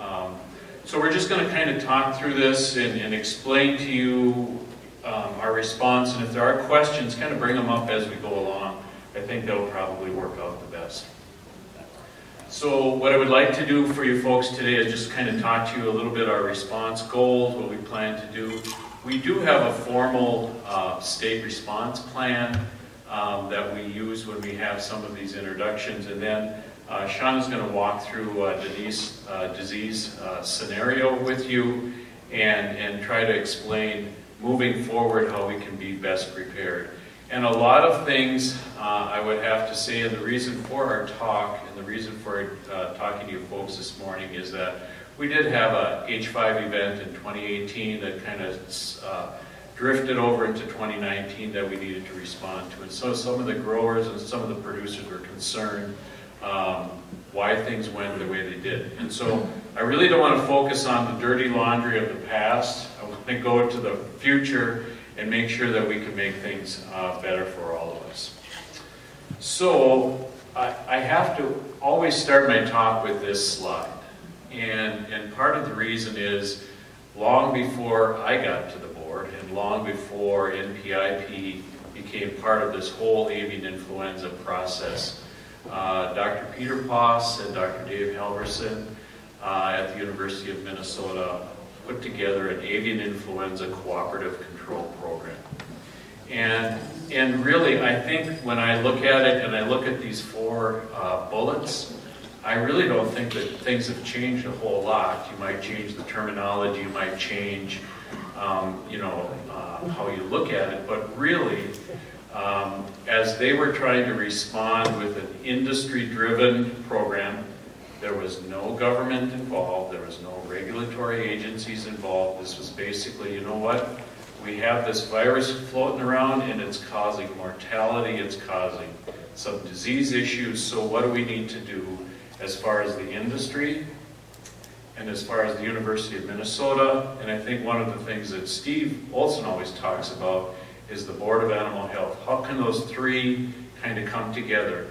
Um, So we're just going to kind of talk through this and, and explain to you um, our response, and if there are questions, kind of bring them up as we go along. I think that'll probably work out the best. So what I would like to do for you folks today is just kind of talk to you a little bit our response goals, what we plan to do. We do have a formal uh, state response plan um, that we use when we have some of these introductions, and then uh, Shauna is going to walk through uh, Denise uh, disease uh, scenario with you and, and try to explain moving forward how we can be best prepared. And a lot of things uh, I would have to say, and the reason for our talk and the reason for uh, talking to you folks this morning is that we did have a H5 event in 2018 that kind of drifted over into 2019 that we needed to respond to. And so some of the growers and some of the producers were concerned um, why things went the way they did. And so I really don't want to focus on the dirty laundry of the past. I want to go to the future and make sure that we can make things uh, better for all of us. So I, I have to always start my talk with this slide. And, and part of the reason is long before I got to the board and long before NPIP became part of this whole avian influenza process, uh, Dr. Peter Poss and Dr. Dave Halvorson uh, at the University of Minnesota put together an avian influenza cooperative control program. And, and really, I think when I look at it and I look at these four uh, bullets, I really don't think that things have changed a whole lot. You might change the terminology, you might change, um, you know, uh, how you look at it, but really, um, as they were trying to respond with an industry-driven program. There was no government involved. There was no regulatory agencies involved. This was basically, you know what? We have this virus floating around and it's causing mortality. It's causing some disease issues. So what do we need to do as far as the industry and as far as the University of Minnesota? And I think one of the things that Steve Olson always talks about is the Board of Animal Health. How can those three kind of come together?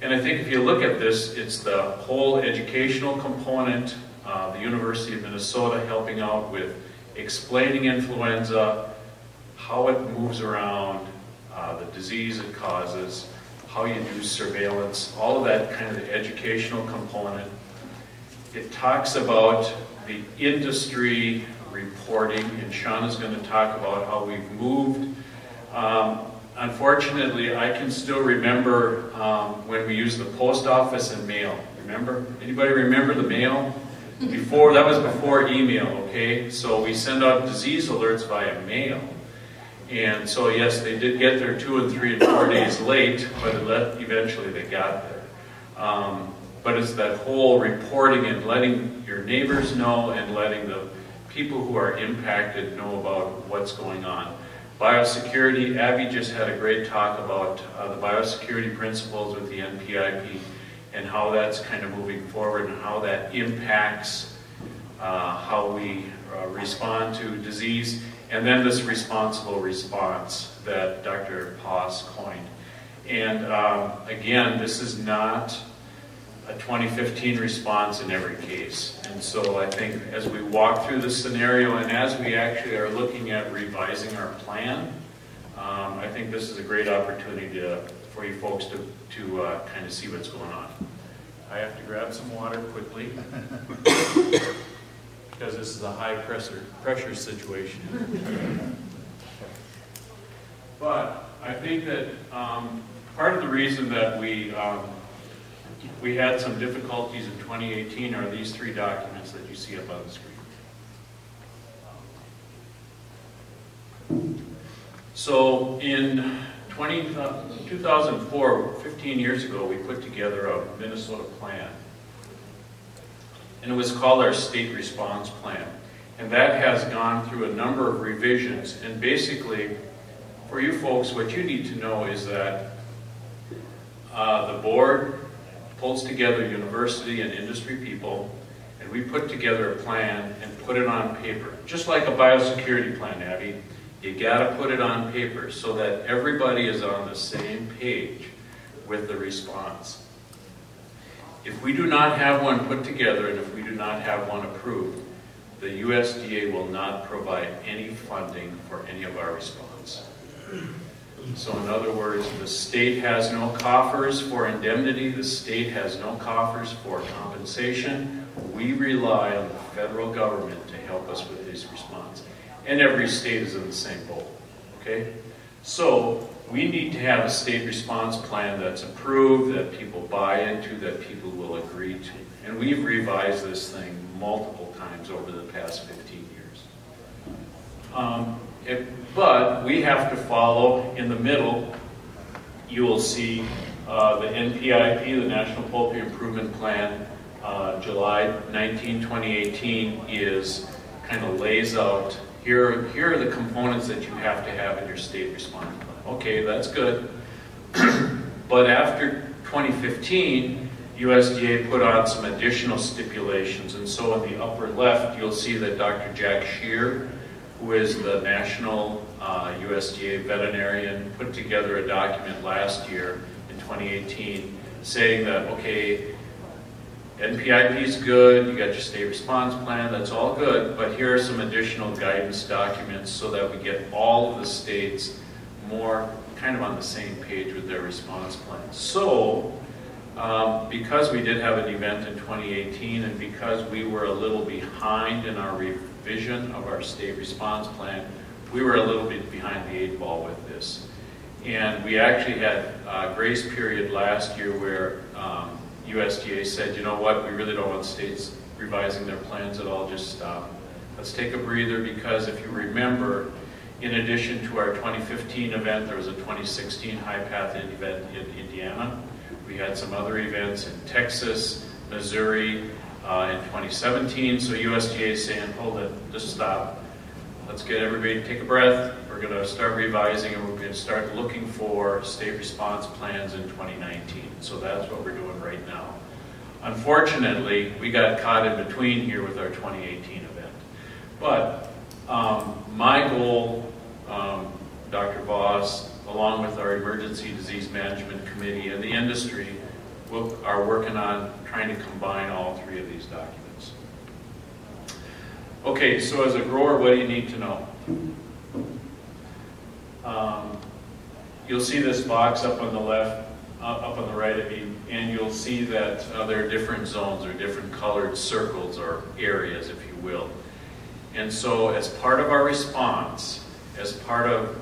And I think if you look at this, it's the whole educational component, uh, the University of Minnesota helping out with explaining influenza, how it moves around, uh, the disease it causes, how you do surveillance, all of that kind of educational component. It talks about the industry reporting, and Shauna is going to talk about how we've moved um, unfortunately, I can still remember um, when we used the post office and mail. Remember? Anybody remember the mail? Before that was before email, okay? So we send out disease alerts via mail. And so yes, they did get there two and three and four days late, but eventually they got there. Um, but it's that whole reporting and letting your neighbors know and letting the people who are impacted know about what's going on. Biosecurity, Abby just had a great talk about uh, the biosecurity principles with the NPIP and how that's kind of moving forward and how that impacts uh, how we uh, respond to disease. And then this responsible response that Dr. Poss coined. And um, again, this is not a 2015 response in every case. And so I think as we walk through the scenario and as we actually are looking at revising our plan, um, I think this is a great opportunity to, for you folks to, to uh, kind of see what's going on. I have to grab some water quickly because this is a high pressure, pressure situation. but I think that um, part of the reason that we um, we had some difficulties in 2018 are these three documents that you see on the screen. So in 20, uh, 2004, 15 years ago, we put together a Minnesota plan. And it was called our State Response Plan. And that has gone through a number of revisions. And basically, for you folks, what you need to know is that uh, the board pulls together university and industry people, and we put together a plan and put it on paper. Just like a biosecurity plan, Abby. You gotta put it on paper so that everybody is on the same page with the response. If we do not have one put together and if we do not have one approved, the USDA will not provide any funding for any of our response. So in other words, the state has no coffers for indemnity, the state has no coffers for compensation. We rely on the federal government to help us with this response. And every state is in the same boat, okay? So we need to have a state response plan that's approved, that people buy into, that people will agree to. And we've revised this thing multiple times over the past 15 years. Um, but we have to follow in the middle, you will see uh, the NPIP, the National Poultry Improvement Plan, uh, July 19, 2018, is kind of lays out here, here are the components that you have to have in your state response plan. Okay, that's good. but after 2015, USDA put on some additional stipulations. And so in the upper left, you'll see that Dr. Jack Shere, who is the national uh, USDA veterinarian, put together a document last year in 2018 saying that, okay, NPIP is good, you got your state response plan, that's all good, but here are some additional guidance documents so that we get all of the states more kind of on the same page with their response plans. So, um, because we did have an event in 2018 and because we were a little behind in our revision of our state response plan, we were a little bit behind the eight ball with this. And we actually had a grace period last year where um, USDA said, you know what, we really don't want states revising their plans at all, just stop. Let's take a breather because if you remember, in addition to our 2015 event, there was a 2016 high path event in Indiana. We had some other events in Texas, Missouri uh, in 2017. So USDA is saying, hold it, just stop. Let's get everybody to take a breath. We're going to start revising and we're going to start looking for state response plans in 2019. So that's what we're doing right now. Unfortunately, we got caught in between here with our 2018 event. But um, my goal, um, Dr. Voss, along with our Emergency Disease Management Committee and the industry, we'll, are working on trying to combine all three of these documents. Okay, so as a grower, what do you need to know? Um, you'll see this box up on the left, uh, up on the right of you, and you'll see that uh, there are different zones or different colored circles or areas, if you will. And so as part of our response, as part of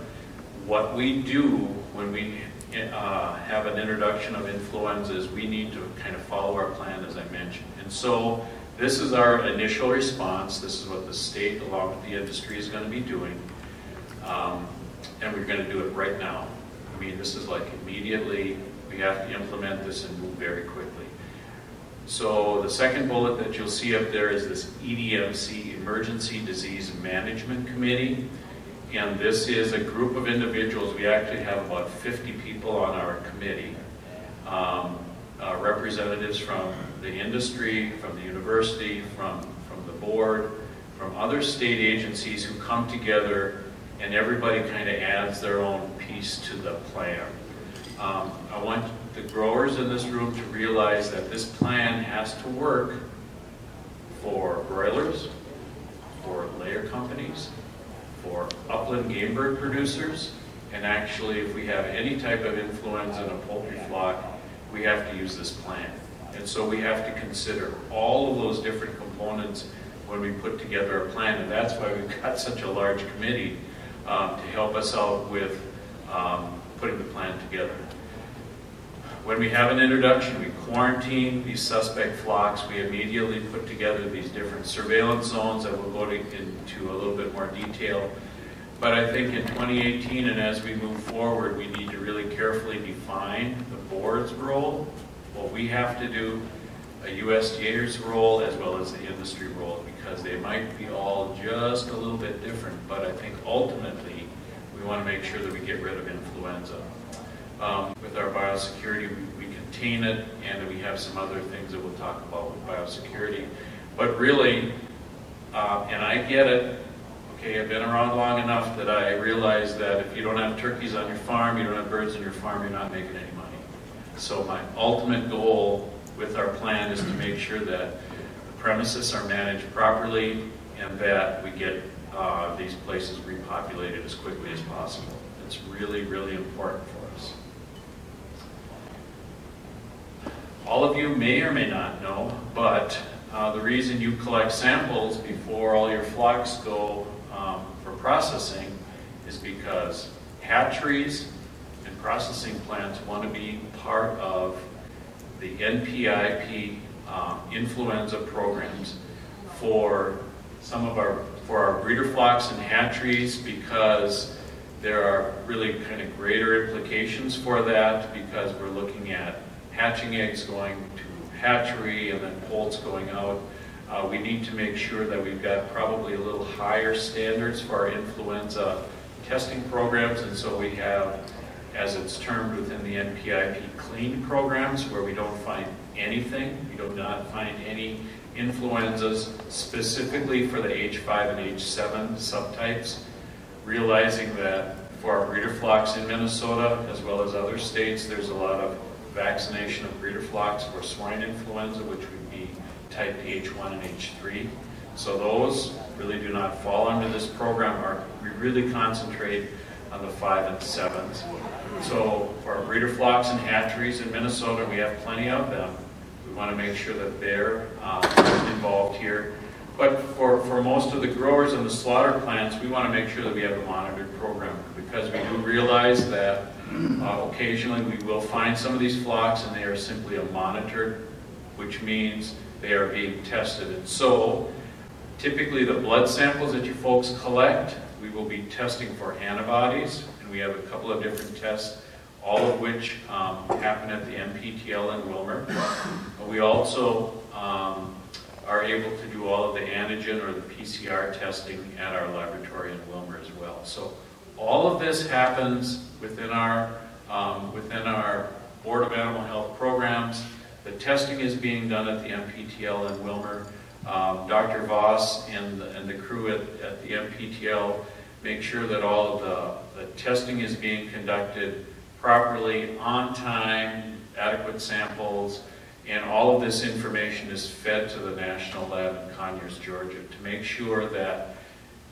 what we do when we uh, have an introduction of influenza is we need to kind of follow our plan as I mentioned. And so this is our initial response. This is what the state, along with the industry, is going to be doing. Um, and we're going to do it right now. I mean, this is like immediately, we have to implement this and move very quickly. So the second bullet that you'll see up there is this EDMC, Emergency Disease Management Committee. And this is a group of individuals. We actually have about 50 people on our committee. Um, uh, representatives from the industry, from the university, from, from the board, from other state agencies who come together and everybody kind of adds their own piece to the plan. Um, I want the growers in this room to realize that this plan has to work for broilers, for layer companies, for upland game bird producers, and actually if we have any type of influenza in a poultry flock, we have to use this plan. And so we have to consider all of those different components when we put together a plan, and that's why we've got such a large committee um, to help us out with um, putting the plan together. When we have an introduction, we quarantine these suspect flocks. We immediately put together these different surveillance zones that we'll go to, into a little bit more detail. But I think in 2018 and as we move forward, we need to really carefully define the board's role, what we have to do, a USDA's role, as well as the industry role, because they might be all just a little bit different. But I think ultimately, we want to make sure that we get rid of influenza. Um, with our biosecurity, we, we contain it, and we have some other things that we'll talk about with biosecurity. But really, uh, and I get it, Okay, I've been around long enough that I realize that if you don't have turkeys on your farm, you don't have birds on your farm, you're not making any money. So my ultimate goal with our plan is to make sure that the premises are managed properly and that we get uh, these places repopulated as quickly as possible. It's really, really important for us. All of you may or may not know, but uh, the reason you collect samples before all your flocks go um, for processing is because hatcheries and processing plants want to be part of the NPIP um, influenza programs for some of our, for our breeder flocks and hatcheries because there are really kind of greater implications for that because we're looking at hatching eggs going to hatchery and then poults going out. Uh, we need to make sure that we've got probably a little higher standards for our influenza testing programs, and so we have, as it's termed within the NPIP, clean programs where we don't find anything. We do not find any influenzas specifically for the H5 and H7 subtypes, realizing that for our breeder flocks in Minnesota, as well as other states, there's a lot of vaccination of breeder flocks for swine influenza, which would be type H1 and H3. So those really do not fall under this program. Our, we really concentrate on the five and sevens. So for our breeder flocks and hatcheries in Minnesota, we have plenty of them. We want to make sure that they're um, involved here. But for, for most of the growers and the slaughter plants, we want to make sure that we have a monitored program because we do realize that uh, occasionally we will find some of these flocks and they are simply a monitored, which means they are being tested. And so Typically, the blood samples that you folks collect, we will be testing for antibodies, and we have a couple of different tests, all of which um, happen at the MPTL in Willmar. We also um, are able to do all of the antigen or the PCR testing at our laboratory in Willmar as well. So all of this happens within our, um, within our Board of Animal Health programs. The testing is being done at the MPTL in Willmar. Um, Dr. Voss and the, and the crew at, at the MPTL make sure that all of the, the testing is being conducted properly, on time, adequate samples, and all of this information is fed to the national lab in Conyers, Georgia, to make sure that,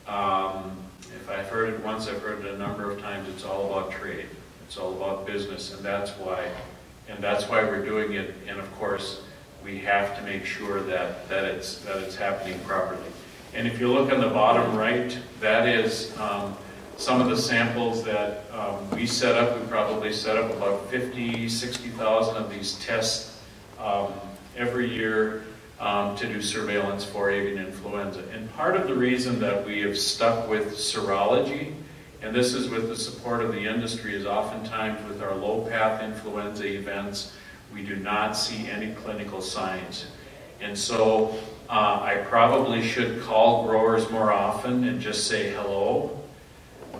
um, if I've heard it once, I've heard it a number of times, it's all about trade. It's all about business, and that's why, and that's why we're doing it. And of course, we have to make sure that, that, it's, that it's happening properly. And if you look on the bottom right, that is um, some of the samples that um, we set up. We probably set up about 50, 60,000 of these tests um, every year um, to do surveillance for avian influenza. And part of the reason that we have stuck with serology, and this is with the support of the industry, is oftentimes with our low-path influenza events, we do not see any clinical signs. And so uh, I probably should call growers more often and just say hello,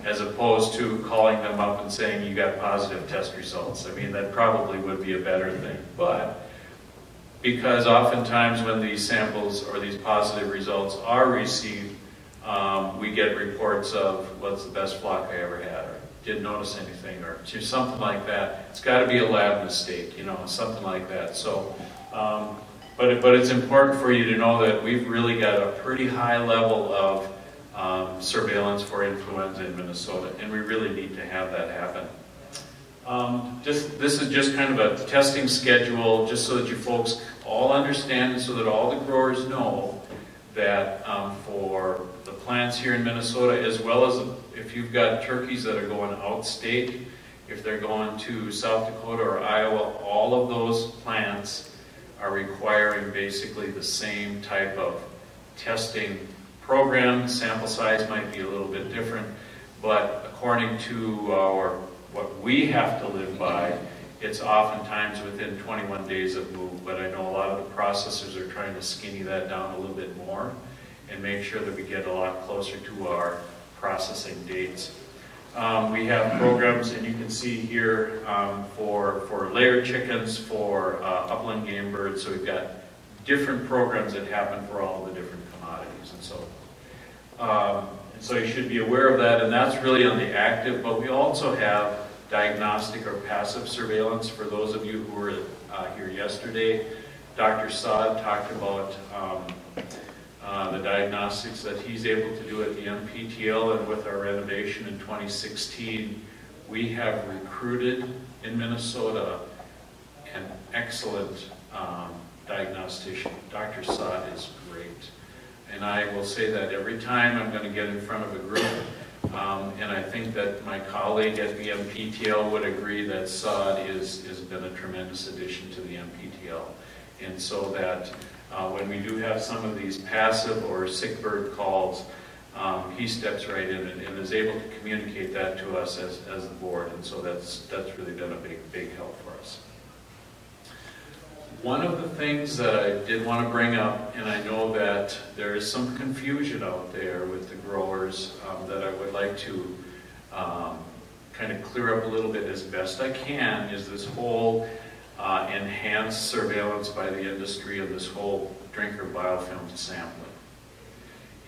as opposed to calling them up and saying you got positive test results. I mean, that probably would be a better thing. But because oftentimes when these samples or these positive results are received, um, we get reports of what's the best flock I ever had, or didn't notice anything or something like that. It's got to be a lab mistake, you know, something like that. So, um, but, but it's important for you to know that we've really got a pretty high level of um, surveillance for influenza in Minnesota, and we really need to have that happen. Um, just This is just kind of a testing schedule, just so that you folks all understand and so that all the growers know that um, for the plants here in Minnesota, as well as if you've got turkeys that are going outstate, if they're going to South Dakota or Iowa, all of those plants are requiring basically the same type of testing program. Sample size might be a little bit different, but according to our what we have to live by, it's oftentimes within 21 days of move, but I know a lot of the processors are trying to skinny that down a little bit more and make sure that we get a lot closer to our processing dates. Um, we have programs, and you can see here um, for, for layer chickens, for uh, upland game birds, so we've got different programs that happen for all the different commodities. And so, um, and so you should be aware of that, and that's really on the active, but we also have diagnostic or passive surveillance for those of you who were uh, here yesterday. Dr. Saad talked about um, uh, the diagnostics that he's able to do at the MPTL and with our renovation in 2016, we have recruited in Minnesota an excellent um, diagnostician. Dr. Saad is great. And I will say that every time I'm going to get in front of a group, um, and I think that my colleague at the MPTL would agree that Saad is, has been a tremendous addition to the MPTL. And so that uh, when we do have some of these passive or sick bird calls, um, he steps right in and, and, is able to communicate that to us as, as the board. And so that's, that's really been a big, big help for. One of the things that I did want to bring up, and I know that there is some confusion out there with the growers um, that I would like to um, kind of clear up a little bit as best I can, is this whole uh, enhanced surveillance by the industry of this whole drinker biofilm sampling.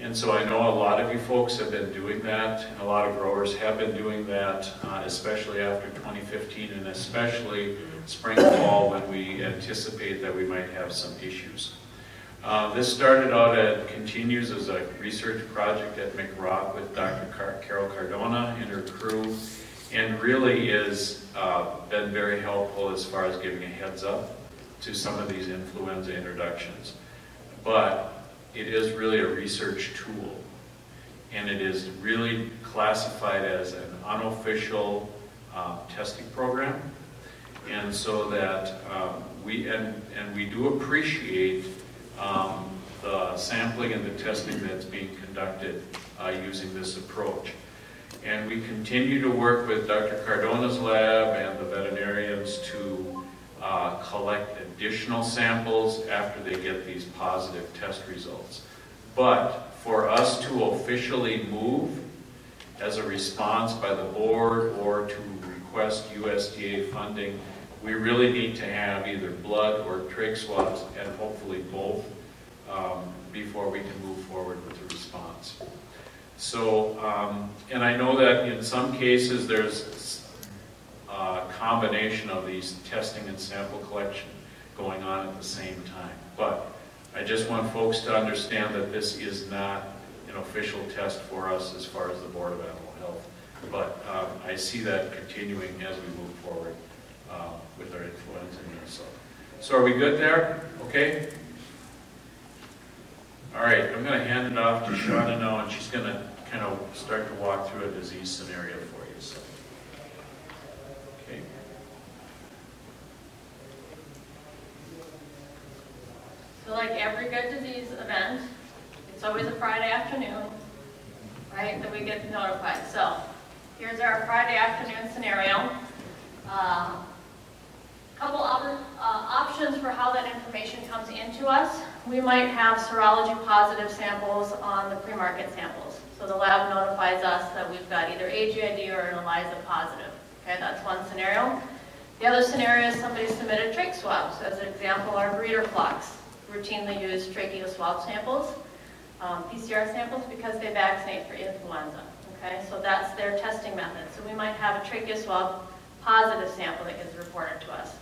And so I know a lot of you folks have been doing that, and a lot of growers have been doing that, uh, especially after 2015, and especially spring fall when we anticipate that we might have some issues. Uh, this started out and continues as a research project at McRock with Dr. Car Carol Cardona and her crew, and really has uh, been very helpful as far as giving a heads up to some of these influenza introductions. But it is really a research tool, and it is really classified as an unofficial uh, testing program and so that um, we, and, and we do appreciate um, the sampling and the testing that's being conducted uh, using this approach. And we continue to work with Dr. Cardona's lab and the veterinarians to uh, collect additional samples after they get these positive test results. But for us to officially move as a response by the board or to request USDA funding, we really need to have either blood or trach swabs, and hopefully both, um, before we can move forward with the response. So, um, and I know that in some cases there's a combination of these testing and sample collection going on at the same time. But I just want folks to understand that this is not an official test for us as far as the Board of Animal Health. But um, I see that continuing as we move forward uh, with our influenza in Minnesota. So are we good there? Okay? All right, I'm going to hand it off to Shauna now, and she's going to kind of start to walk through a disease scenario for you. So, okay. So like every good disease event, it's always a Friday afternoon, right, that we get notified. So here's our Friday afternoon scenario. Uh, couple uh, options for how that information comes into us. We might have serology positive samples on the pre-market samples. So the lab notifies us that we've got either AGID or an ELISA positive. Okay, that's one scenario. The other scenario is somebody submitted trach swabs. As an example, our breeder flocks routinely use trachea swab samples, um, PCR samples, because they vaccinate for influenza. Okay, so that's their testing method. So we might have a trachea swab positive sample that gets reported to us.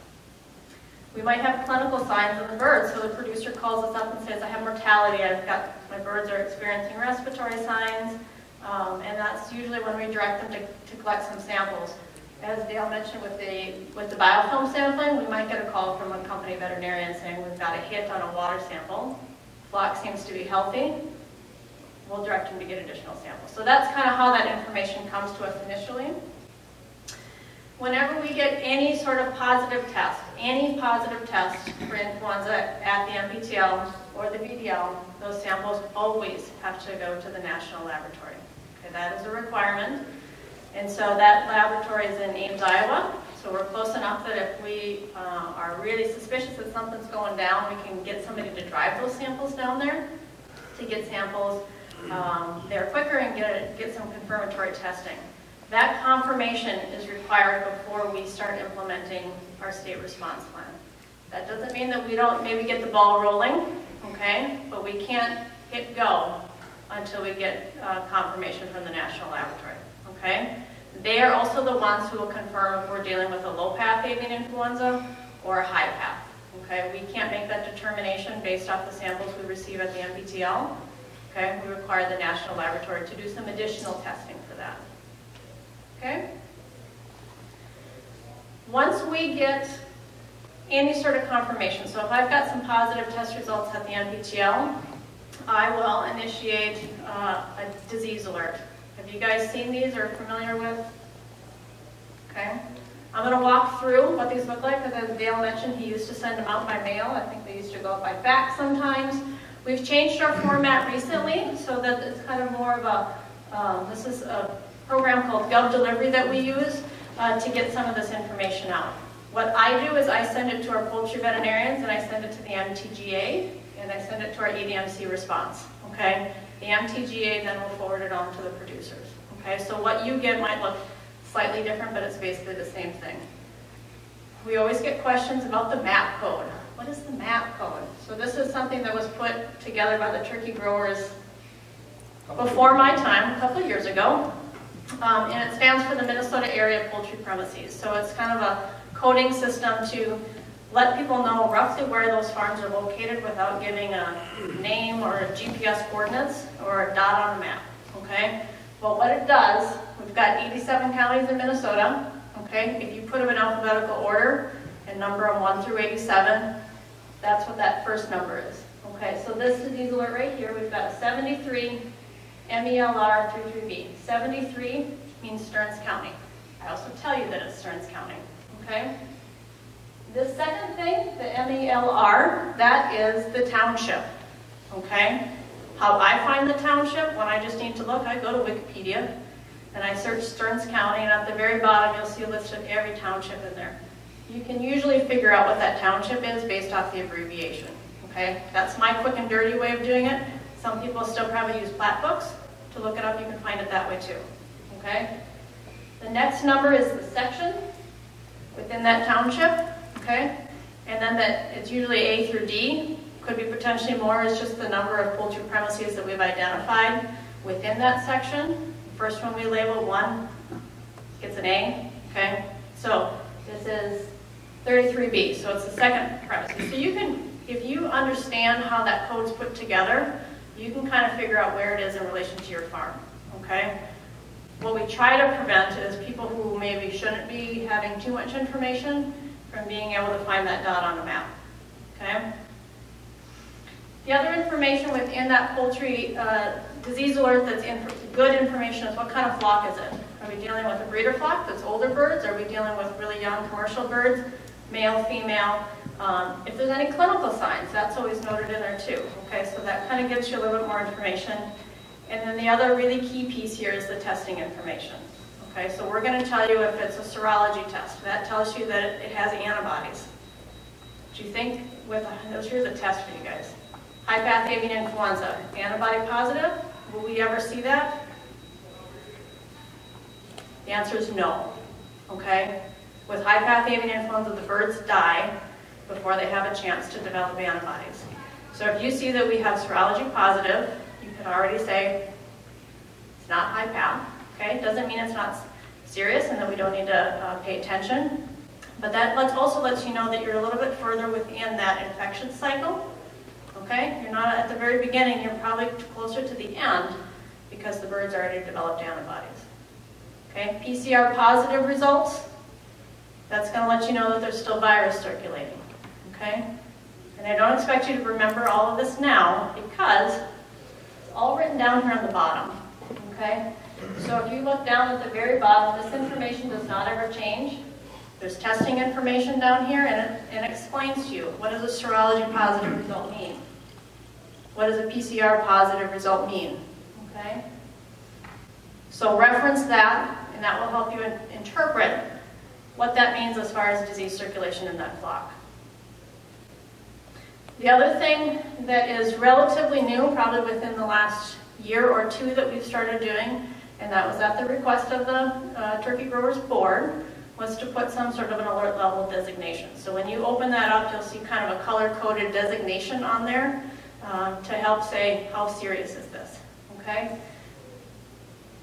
We might have clinical signs in the birds, so the producer calls us up and says, I have mortality, I've got, my birds are experiencing respiratory signs, um, and that's usually when we direct them to, to collect some samples. As Dale mentioned with the, with the biofilm sampling, we might get a call from a company veterinarian saying we've got a hit on a water sample, flock seems to be healthy, we'll direct them to get additional samples. So that's kind of how that information comes to us initially. Whenever we get any sort of positive test, any positive test for influenza at the MPTL or the VDL, those samples always have to go to the national laboratory. Okay, that is a requirement. And so that laboratory is in Ames, Iowa. So we're close enough that if we uh, are really suspicious that something's going down, we can get somebody to drive those samples down there to get samples um, there quicker and get, get some confirmatory testing. That confirmation is required before we start implementing our state response plan. That doesn't mean that we don't maybe get the ball rolling, okay? But we can't hit go until we get uh, confirmation from the national laboratory, okay? They are also the ones who will confirm if we're dealing with a low path avian influenza or a high path, Okay, we can't make that determination based off the samples we receive at the MPTL. Okay, we require the national laboratory to do some additional testing. Okay? Once we get any sort of confirmation, so if I've got some positive test results at the MPTL, I will initiate uh, a disease alert. Have you guys seen these or familiar with? Okay. I'm going to walk through what these look like, because as Dale mentioned, he used to send them out by mail. I think they used to go by fax sometimes. We've changed our format recently so that it's kind of more of a, um, this is a program called Gov Delivery that we use uh, to get some of this information out. What I do is I send it to our poultry veterinarians and I send it to the MTGA and I send it to our EDMC response, okay? The MTGA then will forward it on to the producers, okay? So what you get might look slightly different, but it's basically the same thing. We always get questions about the MAP code. What is the MAP code? So this is something that was put together by the turkey growers before my time, a couple of years ago. Um, and it stands for the Minnesota Area Poultry Premises. So it's kind of a coding system to let people know roughly where those farms are located without giving a name or GPS coordinates or a dot on a map, okay? But what it does, we've got 87 counties in Minnesota, okay? If you put them in alphabetical order and number them 1 through 87, that's what that first number is, okay? So this disease alert right here, we've got 73 MELR 33B. 73 means Stearns County. I also tell you that it's Stearns County, okay? The second thing, the MELR, that is the township, okay? How I find the township, when I just need to look, I go to Wikipedia, and I search Stearns County, and at the very bottom, you'll see a list of every township in there. You can usually figure out what that township is based off the abbreviation, okay? That's my quick and dirty way of doing it. Some people still probably use plat books. To look it up, you can find it that way too, okay? The next number is the section within that township, okay? And then that it's usually A through D, could be potentially more, is just the number of poultry premises that we've identified within that section. First one we label one gets an A, okay? So this is 33B, so it's the second premises. So you can, if you understand how that code's put together, you can kind of figure out where it is in relation to your farm, okay? What we try to prevent is people who maybe shouldn't be having too much information from being able to find that dot on a map, okay? The other information within that poultry uh, disease alert that's inf good information is what kind of flock is it? Are we dealing with a breeder flock that's older birds? Are we dealing with really young commercial birds? Male, female? Um, if there's any clinical signs, that's always noted in there too. Okay, so that kind of gives you a little bit more information. And then the other really key piece here is the testing information. Okay, so we're going to tell you if it's a serology test. That tells you that it, has antibodies. Do you think with, here's a test for you guys. High path avian influenza, antibody positive? Will we ever see that? The answer is no. Okay? With high path avian influenza, the birds die before they have a chance to develop antibodies. So if you see that we have serology positive, you can already say it's not high path. Okay? Doesn't mean it's not serious and that we don't need to uh, pay attention. But that lets, also lets you know that you're a little bit further within that infection cycle. Okay? You're not at the very beginning, you're probably closer to the end because the bird's already developed antibodies. Okay? PCR positive results, that's going to let you know that there's still virus circulating. Okay? And I don't expect you to remember all of this now because it's all written down here on the bottom. Okay? So if you look down at the very bottom, this information does not ever change. There's testing information down here, and it, and it explains to you what does a serology positive result mean? What does a PCR positive result mean? Okay? So reference that, and that will help you in, interpret what that means as far as disease circulation in that flock. The other thing that is relatively new, probably within the last year or two that we've started doing, and that was at the request of the uh, Turkey Growers Board, was to put some sort of an alert level designation. So when you open that up, you'll see kind of a color-coded designation on there um, to help say, how serious is this, okay?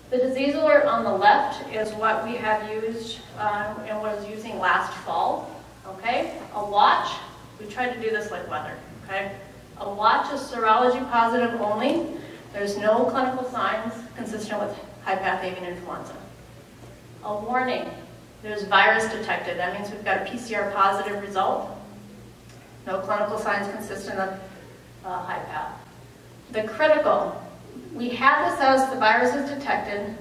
The disease alert on the left is what we have used um, and was using last fall, okay? A watch We try to do this like weather, okay? A watch is serology positive only. There's no clinical signs consistent with high-path avian influenza. A warning, there's virus detected. That means we've got a PCR positive result. No clinical signs consistent with uh, high-path. The critical, we have this as the virus is detected.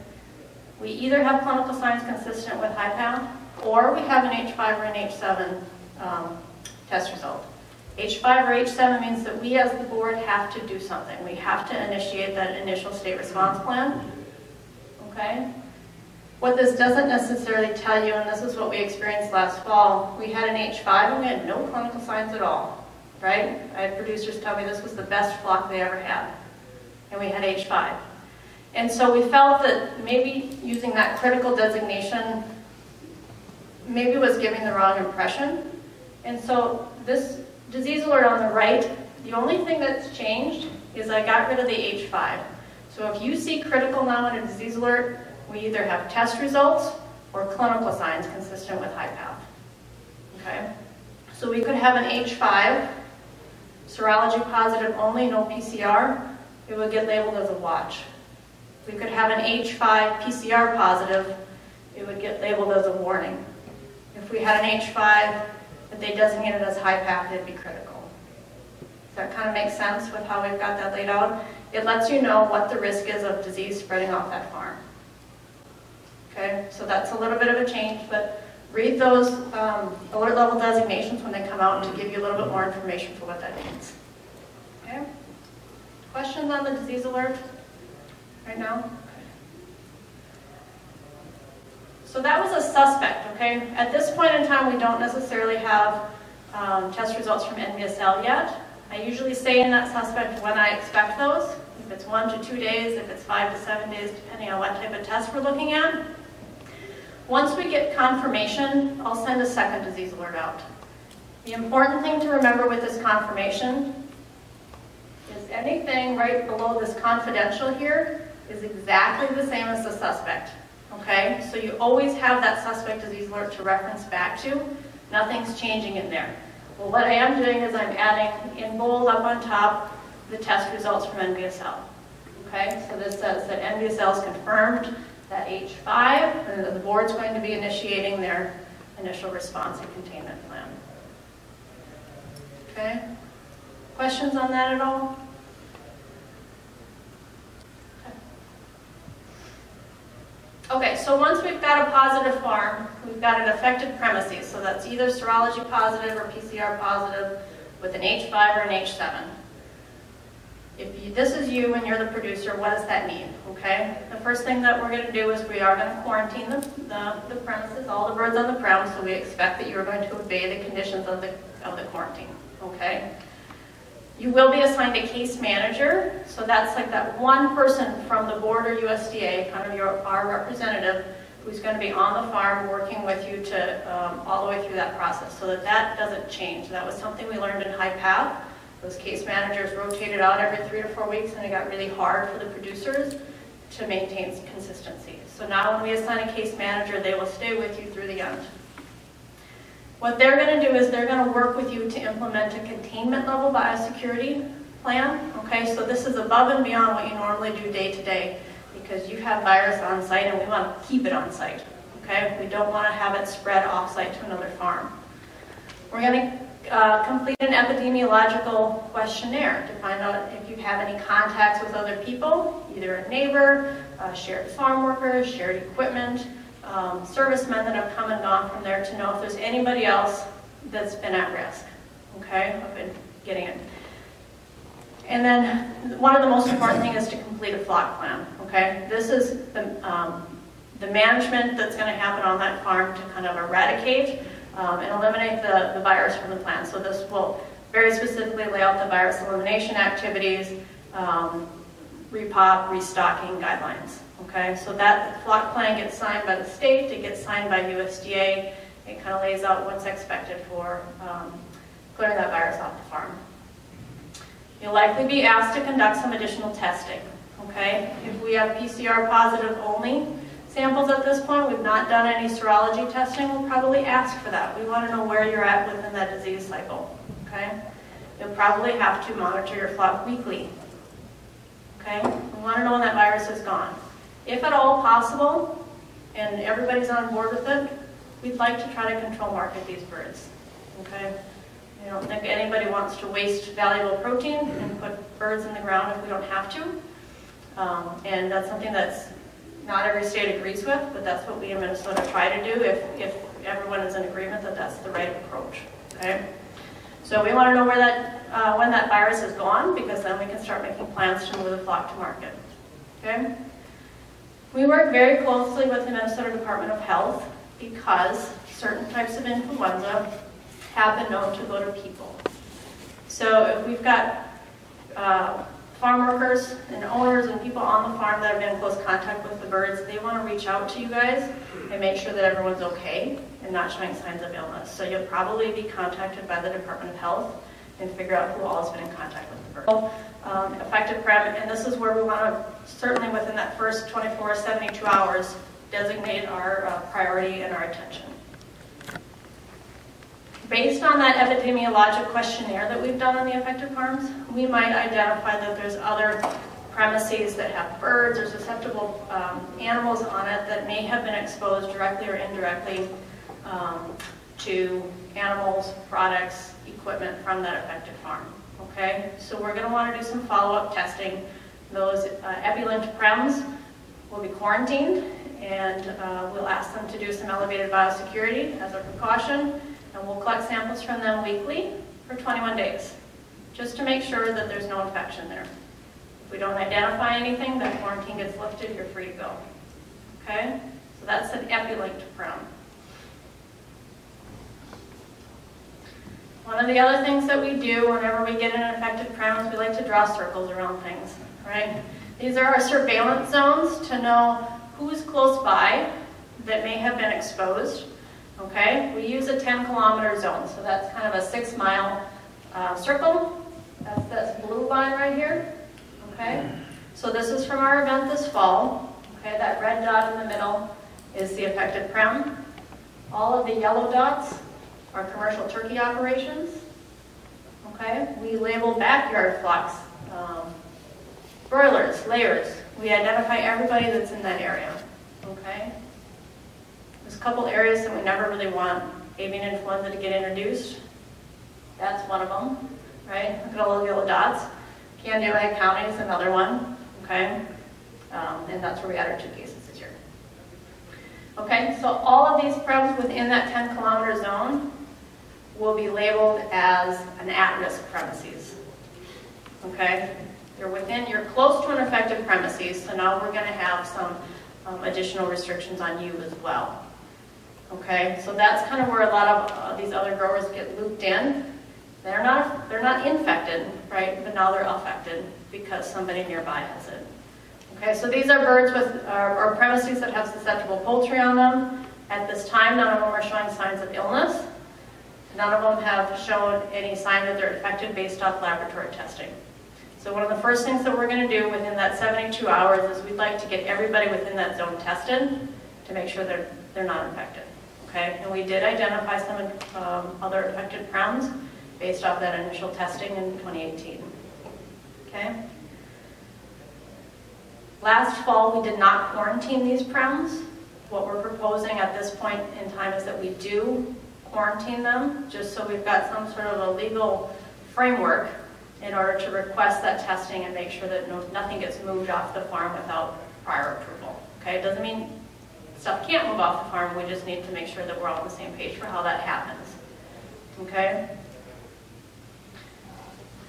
We either have clinical signs consistent with high-path, or we have an H5 or an H7 um, test result. H5 or H7 means that we as the board have to do something. We have to initiate that initial state response plan. Okay? What this doesn't necessarily tell you, and this is what we experienced last fall, we had an H5 and we had no clinical signs at all. Right? I had producers tell me this was the best flock they ever had. And we had H5. And so we felt that maybe using that critical designation maybe was giving the wrong impression. And so this disease alert on the right, the only thing that's changed is I got rid of the H5. So if you see critical now in a disease alert, we either have test results or clinical signs consistent with high path. Okay? So we could have an H5, serology positive only, no PCR. It would get labeled as a watch. We could have an H5 PCR positive. It would get labeled as a warning. If we had an H5 that they designated as high path, it'd be critical. Does that kind of make sense with how we've got that laid out? It lets you know what the risk is of disease spreading off that farm. Okay, so that's a little bit of a change, but read those um, alert level designations when they come out to give you a little bit more information for what that means. Okay? Questions on the disease alert right now? So that was a suspect, okay? At this point in time, we don't necessarily have um, test results from NVSL yet. I usually say in that suspect when I expect those, if it's one to two days, if it's five to seven days, depending on what type of test we're looking at. Once we get confirmation, I'll send a second disease alert out. The important thing to remember with this confirmation is anything right below this confidential here is exactly the same as the suspect. Okay, so you always have that suspect disease alert to reference back to. Nothing's changing in there. Well, what I am doing is I'm adding in bold up on top the test results from NVSL. Okay, so this says that NVSL is confirmed that H5, and the board's going to be initiating their initial response and containment plan. Okay, questions on that at all? Okay, so once we've got a positive farm, we've got an affected premises, so that's either serology positive or PCR positive with an H5 or an H7. If you, this is you and you're the producer, what does that mean? Okay, the first thing that we're going to do is we are going to quarantine the, the, the premises, all the birds on the ground, so we expect that you're going to obey the conditions of the, of the quarantine. Okay. You will be assigned a case manager, so that's like that one person from the board or USDA, kind of your, our representative, who's going to be on the farm working with you to um, all the way through that process, so that that doesn't change. That was something we learned in High Path. Those case managers rotated out every three to four weeks, and it got really hard for the producers to maintain consistency. So now when we assign a case manager, they will stay with you through the end. What they're going to do is they're going to work with you to implement a containment level biosecurity plan. Okay, so this is above and beyond what you normally do day to day because you have virus on site and we want to keep it on site. Okay, we don't want to have it spread off site to another farm. We're going to uh, complete an epidemiological questionnaire to find out if you have any contacts with other people, either a neighbor, uh, shared farm workers, shared equipment, um, servicemen that have come and gone from there to know if there's anybody else that's been at risk, okay, of getting it. And then one of the most important things is to complete a flock plan, okay? This is the, um, the management that's going to happen on that farm to kind of eradicate um, and eliminate the, the virus from the plan. So this will very specifically lay out the virus elimination activities, um, repop, restocking guidelines. Okay, so that flock plan gets signed by the state, it gets signed by USDA, it kind of lays out what's expected for um, clearing that virus off the farm. You'll likely be asked to conduct some additional testing. Okay, if we have PCR positive only samples at this point, we've not done any serology testing, we'll probably ask for that. We want to know where you're at within that disease cycle. Okay. okay? You'll probably have to monitor your flock weekly, okay? We want to know when that virus is gone. If at all possible, and everybody's on board with it, we'd like to try to control market these birds, okay? I don't think anybody wants to waste valuable protein and put birds in the ground if we don't have to. Um, And that's something that's, not every state agrees with, but that's what we in Minnesota try to do if, if everyone is in agreement that that's the right approach, okay? So we want to know where that, uh, when that virus is gone, because then we can start making plans to move the flock to market, okay? We work very closely with the Minnesota Department of Health because certain types of influenza have been known to go to people. So if we've got uh, farm workers and owners and people on the farm that have been in close contact with the birds, they want to reach out to you guys and make sure that everyone's okay and not showing signs of illness. So you'll probably be contacted by the Department of Health and figure out who all has been in contact with the bird. Um, effective and this is where we want to, certainly within that first 24, 72 hours, designate our uh, priority and our attention. Based on that epidemiologic questionnaire that we've done on the affected farms, we might identify that there's other premises that have birds or susceptible um, animals on it that may have been exposed directly or indirectly um, to animals, products, equipment from that affected farm. Okay, so we're going to want to do some follow-up testing. Those uh, EpiLink prems will be quarantined, and uh, we'll ask them to do some elevated biosecurity as a precaution, and we'll collect samples from them weekly for 21 days, just to make sure that there's no infection there. If we don't identify anything, that quarantine gets lifted, you're free to go. Okay, so that's an EpiLink prem. One of the other things that we do whenever we get an infected crown is we like to draw circles around things, right? These are our surveillance zones to know who's close by that may have been exposed, okay? We use a 10 kilometer zone, so that's kind of a six mile uh, circle. That's this blue line right here, okay? So this is from our event this fall, okay? That red dot in the middle is the affected crown. All of the yellow dots our commercial turkey operations. Okay, we label backyard flocks, um, broilers, layers. We identify everybody that's in that area. Okay, there's a couple areas that we never really want avian influenza to get introduced. That's one of them, right? Look at all those yellow dots. Kandiyohi County is another one. Okay, um, and that's where we had our two cases this year. Okay, so all of these prems within that 10 kilometer zone will be labeled as an at-risk premises. Okay? They're within, you're close to an affected premises, so now we're going to have some um, additional restrictions on you as well. Okay? So that's kind of where a lot of uh, these other growers get looped in. They're not, they're not infected, right? But now they're affected because somebody nearby has it. Okay, so these are birds with, uh, or premises that have susceptible poultry on them. At this time, none of them are showing signs of illness. None of them have shown any sign that they're infected based off laboratory testing. So one of the first things that we're going to do within that 72 hours is we'd like to get everybody within that zone tested to make sure they're, they're not infected. Okay, and we did identify some um, other affected prems based off that initial testing in 2018. Okay. Last fall, we did not quarantine these prems. What we're proposing at this point in time is that we do quarantine them, just so we've got some sort of a legal framework in order to request that testing and make sure that no, nothing gets moved off the farm without prior approval. Okay, it doesn't mean stuff can't move off the farm, we just need to make sure that we're all on the same page for how that happens. Okay?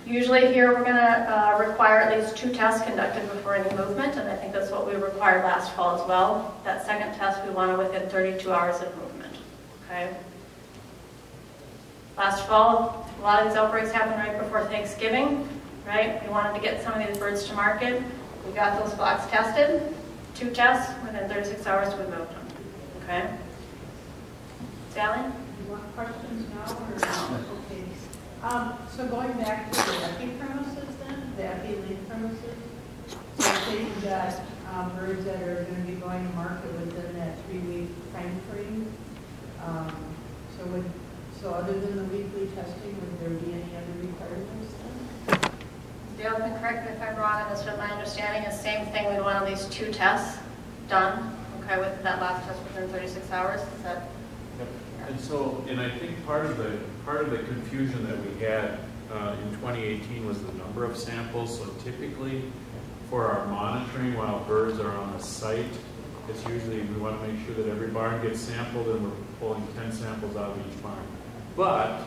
Usually here we're going to uh, require at least two tests conducted before any movement, and I think that's what we required last fall as well. That second test we want to within 32 hours of movement. Okay? Last fall, a lot of these outbreaks happened right before Thanksgiving, right? We wanted to get some of these birds to market. We got those flocks tested, two tests, within 36 hours we moved them, okay? Sally? You want questions now or? Okay. Um, so going back to the epi premises then, the lead premises, so saying that, um, birds that are gonna be going to market within that three-week time frame. Um, so would, so other than the weekly testing, would there be any other requirements then? Dale can correct me if I'm wrong on this, but my understanding is same thing, we'd want at least two tests done, okay, with that last test within 36 hours, is that? Yep. And so, and I think part of the, part of the confusion that we had uh, in 2018 was the number of samples. So typically, for our monitoring while birds are on a site, it's usually, we want to make sure that every barn gets sampled and we're pulling 10 samples out of each barn. But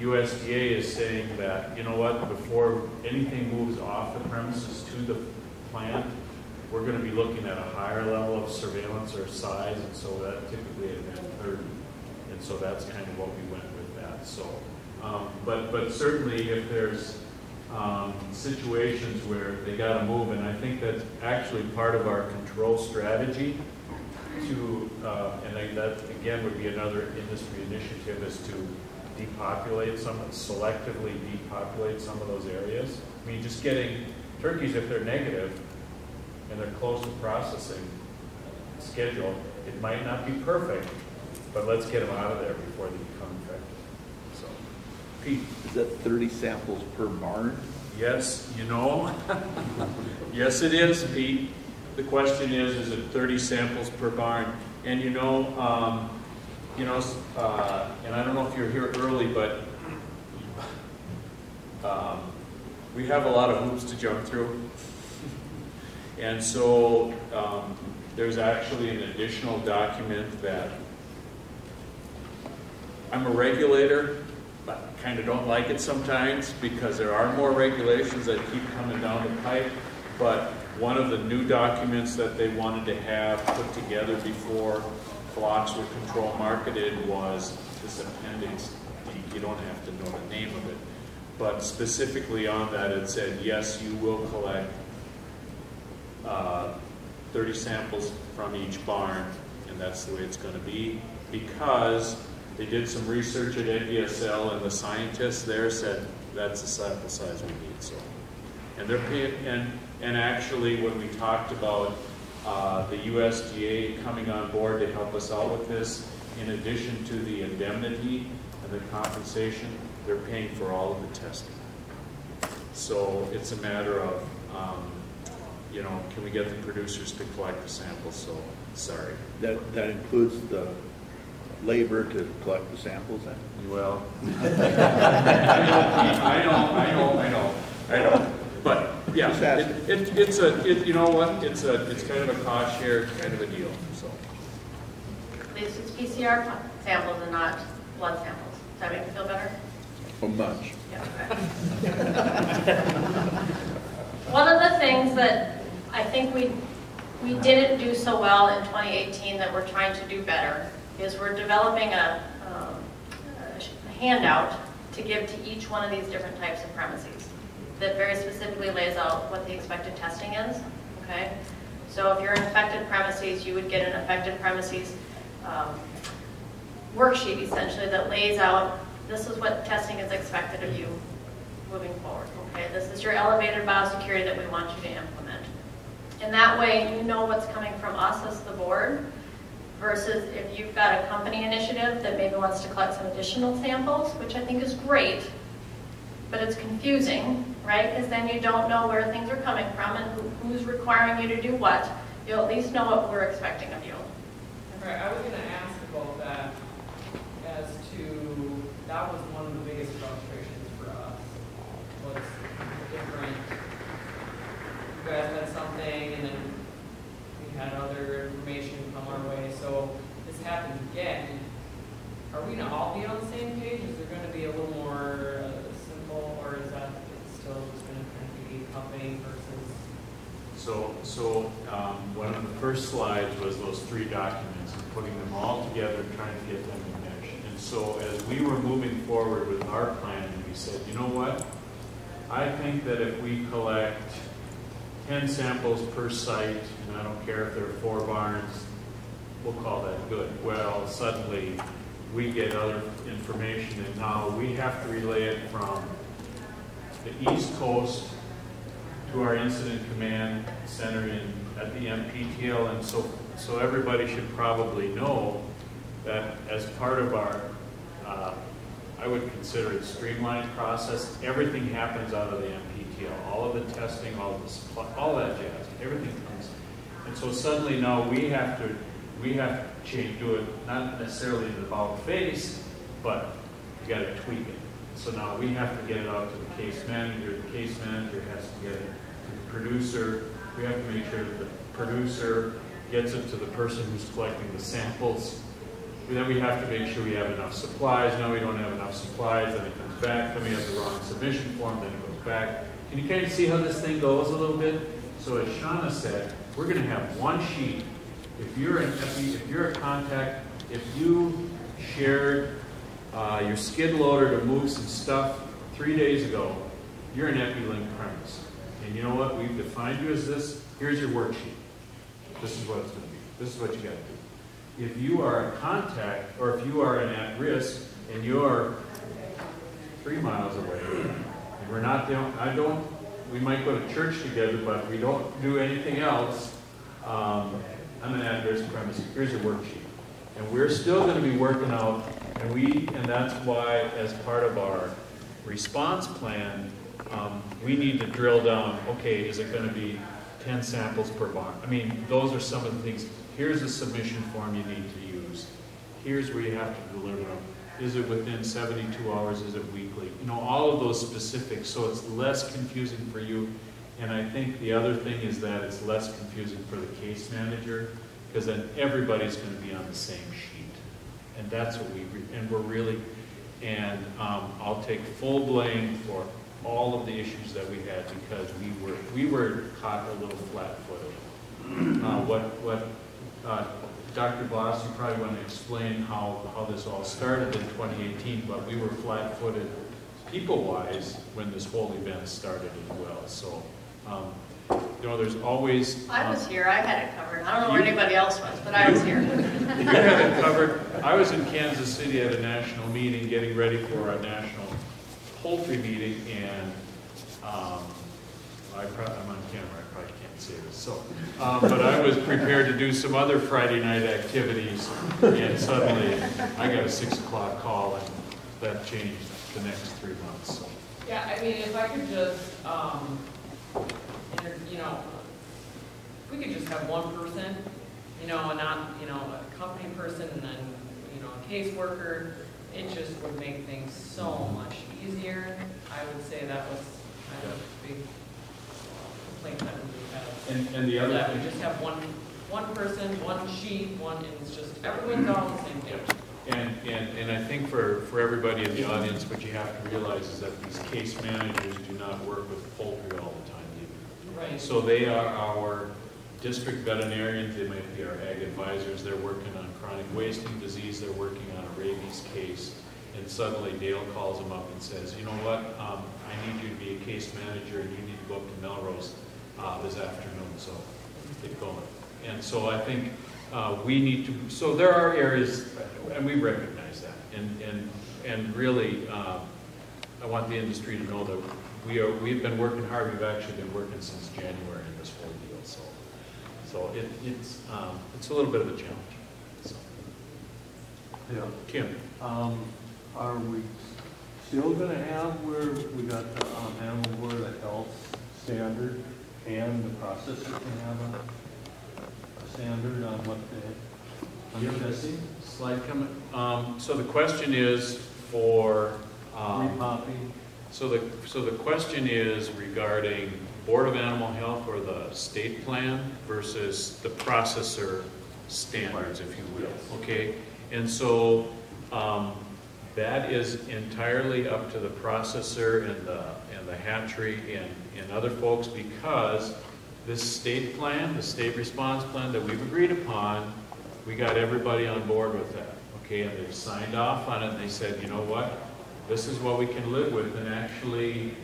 USDA is saying that, you know what, before anything moves off the premises to the plant, we're going to be looking at a higher level of surveillance or size, and so that typically meant 30. And so that's kind of what we went with that, so. um, But, but certainly if there's um, situations where they got to move, and I think that's actually part of our control strategy to, uh, and I- that again would be another industry initiative, is to depopulate some, selectively depopulate some of those areas. I mean, just getting turkeys, if they're negative and they're close to processing schedule, it might not be perfect, but let's get them out of there before they become infected. So, Pete? Is that 30 samples per barn? Yes, you know, yes, it is, Pete. The question is, is it 30 samples per barn? And you know, um, you know, uh, and I don't know if you're here early, but um, we have a lot of hoops to jump through. And so um, there's actually an additional document that I'm a regulator, but kind of don't like it sometimes because there are more regulations that keep coming down the pipe. But one of the new documents that they wanted to have put together before flocks were control marketed was this appendix D. You don't have to know the name of it. But specifically on that, it said, yes, you will collect uh, 30 samples from each barn, and that's the way it's going to be, because they did some research at NVSL, and the scientists there said that's the sample size we need. So, and they're paying, and and actually, when we talked about uh, the USDA coming on board to help us out with this, in addition to the indemnity and the compensation, they're paying for all of the testing. So it's a matter of, um, you know, can we get the producers to collect the samples? So, sorry. That, that includes the labor to collect the samples then? Well, I know, I know, I know, I know, but, yeah, it, it, it's a, it, you know what, it's a, it's kind of a cost share kind of a deal, so. At least it's PCR samples and not blood samples. Does that make you feel better? Or much? Yeah. One of the things that I think we, we didn't do so well in 2018 that we're trying to do better is we're developing a, um, a handout to give to each one of these different types of premises that very specifically lays out what the expected testing is, okay? So if you're infected premises, you would get an affected premises um, worksheet essentially that lays out, this is what testing is expected of you moving forward, okay? This is your elevated biosecurity that we want you to implement. And that way, you know what's coming from us as the board versus if you've got a company initiative that maybe wants to collect some additional samples, which I think is great, but it's confusing, right? Because then you don't know where things are coming from and who- who's requiring you to do what. You'll at least know what we're expecting of you. Right, I was gonna ask about that as to, that was one of the biggest frustrations for us, was different, you guys had something and then we had other information come our way, so this happens again. Are we gonna all be on the same page? Is there gonna be a little more uh, simple, or is that still kind of be company versus? So, so, um, one of the first slides was those three documents, and putting them all together, trying to get them to mesh. And so as we were moving forward with our plan, we said, you know what? I think that if we collect ten samples per site, and I don't care if there are four barns, we'll call that good. Well, suddenly, we get other information, and now we have to relay it from the East Coast to our incident command center in, at the MPTL, and so, so everybody should probably know that as part of our uh, I would consider it streamlined process. Everything happens out of the MPTL, all of the testing, all of the supply, all that jazz, everything comes. And so suddenly now we have to, we have to change, do it, not necessarily in the about face, but you gotta tweak it. So now we have to get it out to the case manager, the case manager has to get it to the producer. We have to make sure that the producer gets it to the person who's collecting the samples. And Then we have to make sure we have enough supplies. Now we don't have enough supplies, then it comes back, then we have the wrong submission form, then it goes back. Can you kind of see how this thing goes a little bit? So as Shauna said, we're gonna have one sheet. If you're an, if you're a contact, if you shared uh, your skid loader to move some stuff three days ago, you're an EpiLink premise. And you know what? We've defined you as this. Here's your worksheet. This is what it's going to be. This is what you got to do. If you are a contact, or if you are an at-risk, and you're three miles away, and we're not down, I don't, we might go to church together, but we don't do anything else, um, I'm an at-risk premise. Here's your worksheet. And we're still going to be working out, and we, and that's why, as part of our response plan, um, we need to drill down, okay, is it going to be 10 samples per bar? I mean, those are some of the things. Here's a submission form you need to use. Here's where you have to deliver them. Is it within 72 hours? Is it weekly? You know, all of those specifics, so it's less confusing for you. And I think the other thing is that it's less confusing for the case manager, because then everybody's going to be on the same sheet. And that's what we, and we're really, and um, I'll take full blame for all of the issues that we had because we were, we were caught a little flat-footed. Uh, What, what, uh, Dr. Bloss, you probably want to explain how, how this all started in 2018, but we were flat-footed people-wise when this whole event started as well. So, um, you know, there's always. I um, was here, I had it covered. I don't know where anybody else was, but I was here. You have it covered. I was in Kansas City at a national meeting, getting ready for a national poultry meeting, and, um, I prob, I'm on camera, I probably can't say this, so, um, but I was prepared to do some other Friday night activities, and suddenly, I got a six o'clock call, and that changed the next three months, so. Yeah, I mean, if I could just, um, inter- you know, we could just have one person, you know, and not, you know, a company person and then, you know, a caseworker, it just would make things so much easier. I would say that was kind of a big complaint that we had. And, and the other That we thing. just have one, one person, one sheet, one, and it's just, everyone's all the same thing. And, and, and I think for, for everybody in the audience, what you have to realize is that these case managers do not work with poultry all the time. So they are our district veterinarians, they might be our ag advisors, they're working on chronic wasting disease, they're working on a rabies case, and suddenly Dale calls them up and says, you know what, um, I need you to be a case manager, and you need to go up to Melrose, uh, this afternoon, so get going. And so I think, uh, we need to, so there are areas, and we recognize that, and, and, and really, uh, I want the industry to know that we are, we've been working hard, we've actually been working since January in this whole deal, so. So it, it's, um, it's a little bit of a challenge, so. Yeah, Kim? um, are we still gonna have where we got the, um, animal board, the health standard and the processor can have a, a standard on what they, on the testing? Slide coming. Um, so the question is for, um, Repopping? So the, so the question is regarding Board of Animal Health or the state plan versus the processor standards, if you will, okay? And so, um, that is entirely up to the processor and the, and the hatchery and, and other folks because this state plan, the state response plan that we've agreed upon, we got everybody on board with that, okay? And they've signed off on it and they said, you know what? This is what we can live with and actually,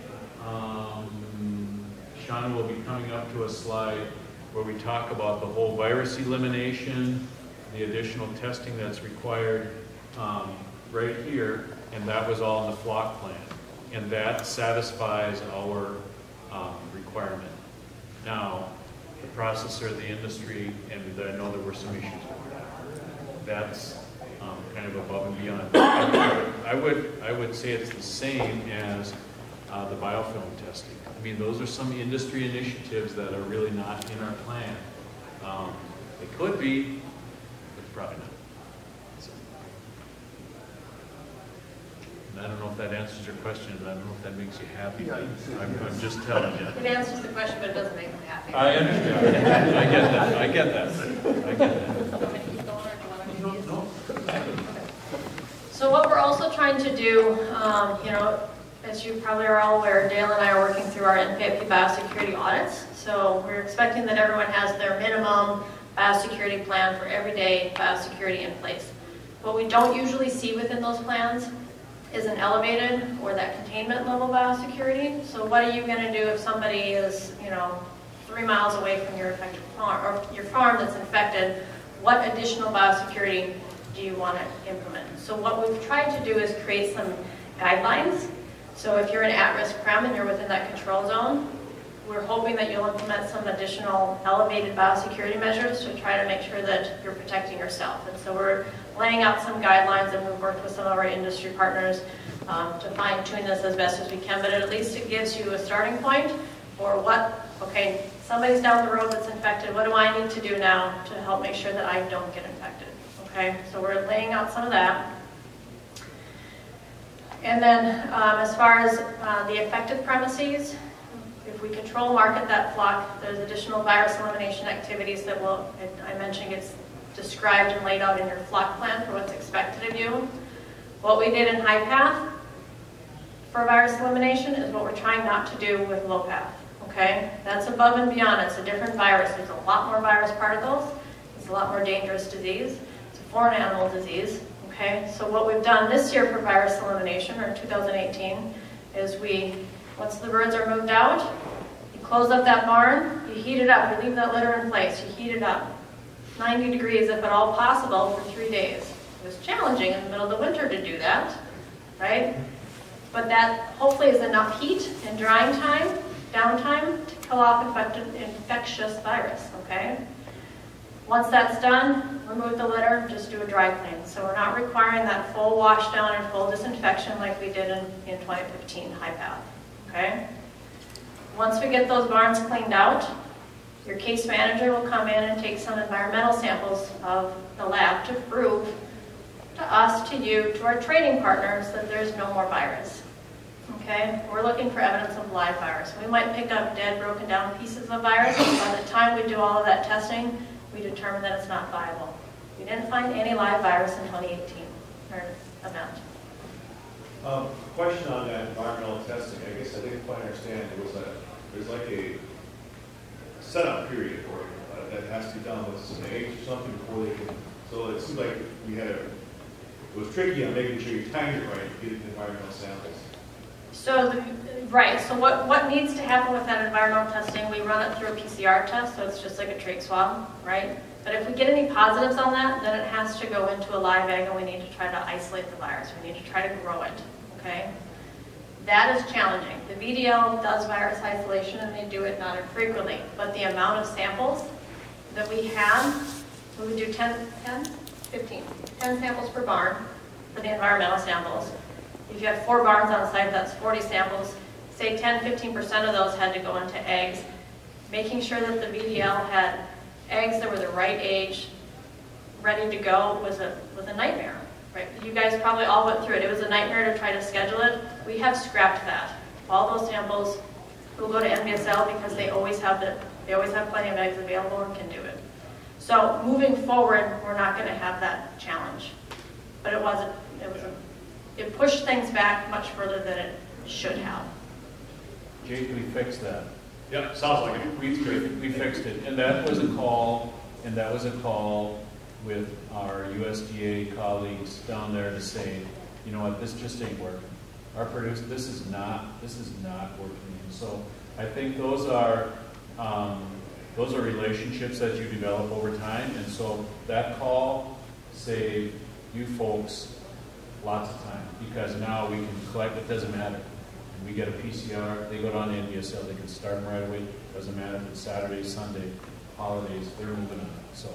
um, Shauna will be coming up to a slide where we talk about the whole virus elimination, the additional testing that's required um, right here, and that was all in the flock plan. And that satisfies our um, requirement. Now, the processor, the industry, and I know there were some issues with that. That's, um, kind of above and beyond. I would, I would say it's the same as uh, the biofilm testing. I mean, those are some industry initiatives that are really not in our plan. Um, They could be, but probably not. So. And I don't know if that answers your question, but I don't know if that makes you happy. Yeah, I'm, I'm just telling you. It answers the question, but it doesn't make them happy. I understand. I get that, I get that, I get that. Want me to keep going, or do you want me to No, use- no. So what we're also trying to do, um, you know, as you probably are all aware, Dale and I are working through our NPIP biosecurity audits. So we're expecting that everyone has their minimum biosecurity plan for everyday biosecurity in place. What we don't usually see within those plans is an elevated or that containment level biosecurity. So what are you going to do if somebody is, you know, three miles away from your affected farm, or your farm that's infected? What additional biosecurity do you want to implement? So what we've tried to do is create some guidelines. So if you're an at-risk prem and you're within that control zone, we're hoping that you'll implement some additional elevated biosecurity measures to try to make sure that you're protecting yourself. And so we're laying out some guidelines and we've worked with some of our industry partners um, to fine tune this as best as we can, but at least it gives you a starting point for what, okay, somebody's down the road that's infected, what do I need to do now to help make sure that I don't get infected? Okay, so we're laying out some of that. And then um, as far as uh, the affected premises, if we control market that flock, there's additional virus elimination activities that will, I mentioned gets described and laid out in your flock plan for what's expected of you. What we did in high path for virus elimination is what we're trying not to do with low path, okay? That's above and beyond, it's a different virus, there's a lot more virus particles, it's a lot more dangerous disease, it's a foreign animal disease, okay? So what we've done this year for virus elimination, or 2018, is we, once the birds are moved out, you close up that barn, you heat it up, you leave that litter in place, you heat it up. 90 degrees if at all possible for three days. It was challenging in the middle of the winter to do that, right? But that hopefully is enough heat and drying time, downtime, to kill off infected, infectious virus, okay? Once that's done, remove the litter, just do a dry clean. So we're not requiring that full wash down and full disinfection like we did in, in 2015 high path, okay? Once we get those barns cleaned out, your case manager will come in and take some environmental samples of the lab to prove to us, to you, to our trading partners that there's no more virus. Okay? We're looking for evidence of live virus. We might pick up dead, broken down pieces of virus. By the time we do all of that testing, we determined that it's not viable. We didn't find any live virus in 2018 or event. Um, Question on that environmental testing, I guess I didn't quite understand, it was a, there's like a setup period or, uh, that has to be done with some age or something before they can, so it seemed like we had a, it was tricky on making sure you timed it right to get the environmental samples. So, the, right, so what, what needs to happen with that environmental testing, we run it through a PCR test, so it's just like a trach swab, right? But if we get any positives on that, then it has to go into a live egg and we need to try to isolate the virus. We need to try to grow it, okay? That is challenging. The VDL does virus isolation and they do it not infrequently, but the amount of samples that we have, we would do 10, 10, 15, 10 samples per barn for the environmental samples. If you had four barns on site, that's 40 samples. Say 10, 15% of those had to go into eggs. Making sure that the VDL had eggs that were the right age, ready to go was a, was a nightmare. Right? You guys probably all went through it. It was a nightmare to try to schedule it. We have scrapped that. All those samples will go to NVSL because they always have the, they always have plenty of eggs available and can do it. So moving forward, we're not going to have that challenge. But it wasn't, it was a, it pushed things back much further than it should have. Jake, we fixed that. Yeah, sounds like it. We, we fixed it, and that was a call, and that was a call with our USDA colleagues down there to say, you know what, this just ain't working. Our produce, this is not, this is not working. And So I think those are, um, those are relationships that you develop over time, and so that call saved you folks lots of time, because now we can collect, it doesn't matter. And We get a PCR, they go down to NVSL, they can start them right away, doesn't matter if it's Saturday, Sunday, holidays, they're moving on, so.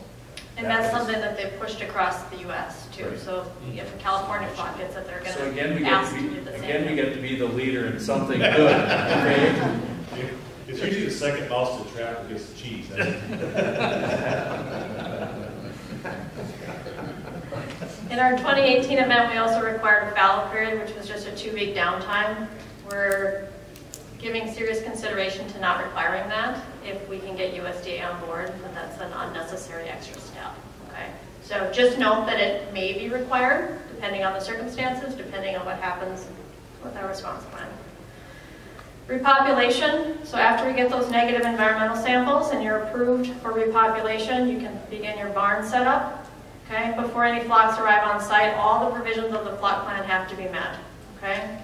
And that's something that they've pushed across the US too, Right. so if California flock gets it, they're So again, we gonna get ask to to be, do the same. again, we get to be the leader in something good, okay? It's usually the second mouse to trap against the cheese. In our 2018 event, we also required a fallow period, which was just a two-week downtime. We're giving serious consideration to not requiring that. If we can get USDA on board, then that's an unnecessary extra step, okay? So just note that it may be required, depending on the circumstances, depending on what happens with our response plan. Repopulation, so after we get those negative environmental samples and you're approved for repopulation, you can begin your barn setup. Okay, before any flocks arrive on site, all the provisions of the flock plan have to be met. Okay?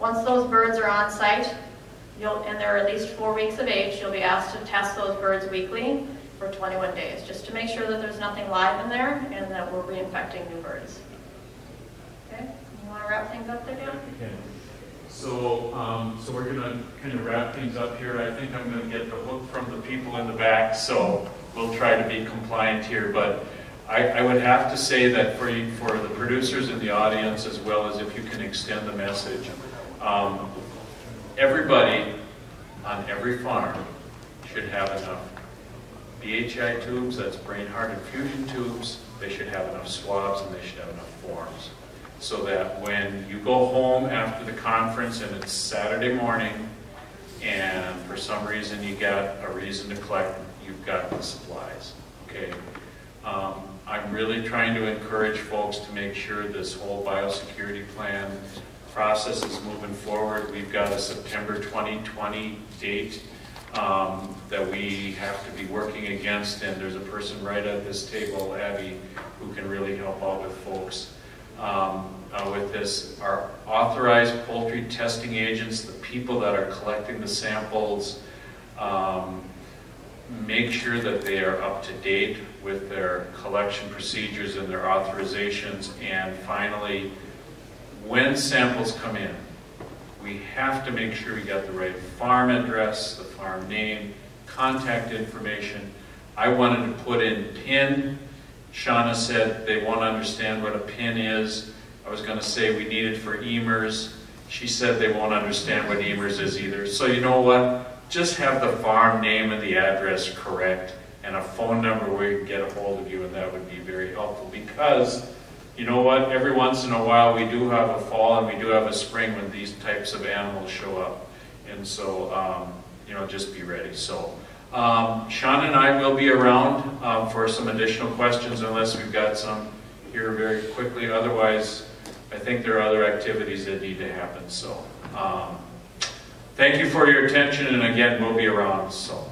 Once those birds are on site, you'll, and they're at least four weeks of age, you'll be asked to test those birds weekly for 21 days, just to make sure that there's nothing live in there and that we're reinfecting new birds. Okay? You want to wrap things up there, Dan? Okay. So, um, so we're gonna kind of wrap things up here. I think I'm gonna get the hook from the people in the back, so we'll try to be compliant here. But I, I would have to say that for you, for the producers in the audience, as well as if you can extend the message, um, everybody on every farm should have enough BHI tubes, that's brain heart infusion tubes, they should have enough swabs, and they should have enough forms so that when you go home after the conference and it's Saturday morning, and for some reason you got a reason to collect, you've got the supplies, okay? Um, I'm really trying to encourage folks to make sure this whole biosecurity plan process is moving forward. We've got a September 2020 date um, that we have to be working against, and there's a person right at this table, Abby, who can really help out with folks um, uh, with this. Our authorized poultry testing agents, the people that are collecting the samples, um, make sure that they are up to date with their collection procedures and their authorizations. And finally, when samples come in, we have to make sure we got the right farm address, the farm name, contact information. I wanted to put in PIN. Shauna said they won't understand what a PIN is. I was going to say we need it for EMERS. She said they won't understand what EMERS is either. So you know what? Just have the farm name and the address correct and a phone number where you can get a hold of you, and that would be very helpful because you know what? Every once in a while, we do have a fall and we do have a spring when these types of animals show up. And so, um, you know, just be ready. So, um, Sean and I will be around um, for some additional questions unless we've got some here very quickly. Otherwise, I think there are other activities that need to happen. So, um, thank you for your attention. And again, we'll be around. So.